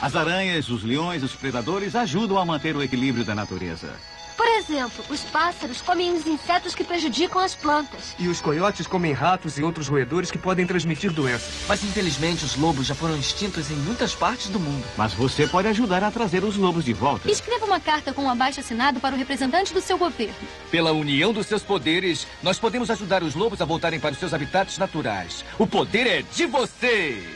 As aranhas, os leões, os predadores ajudam a manter o equilíbrio da natureza. Por exemplo, os pássaros comem os insetos que prejudicam as plantas. E os coiotes comem ratos e outros roedores que podem transmitir doenças. Mas infelizmente os lobos já foram extintos em muitas partes do mundo. Mas você pode ajudar a trazer os lobos de volta. Escreva uma carta com um abaixo assinado para o representante do seu governo. Pela união dos seus poderes, nós podemos ajudar os lobos a voltarem para os seus habitats naturais. O poder é de vocês!